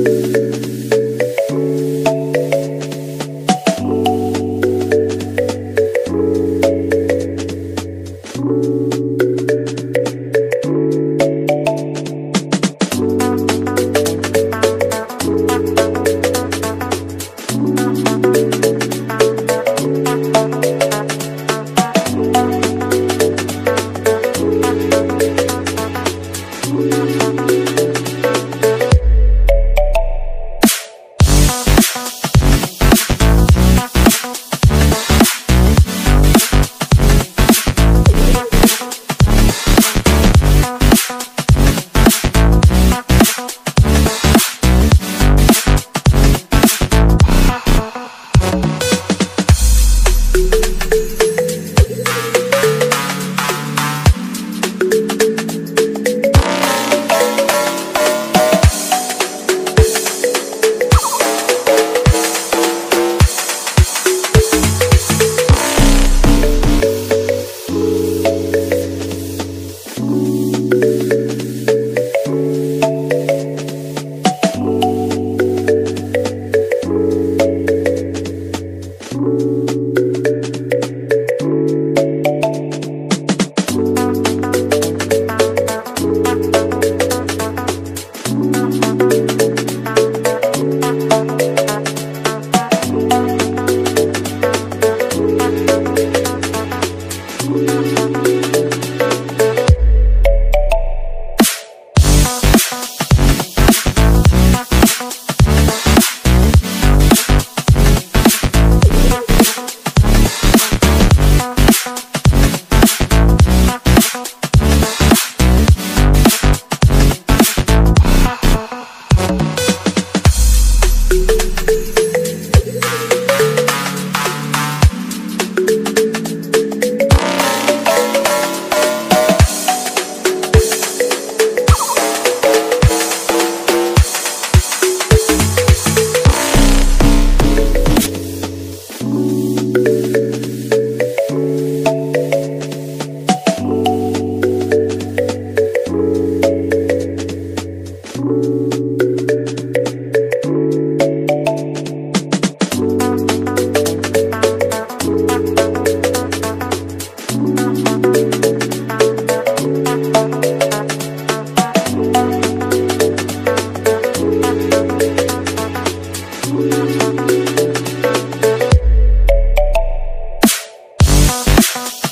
Ooh. Bye.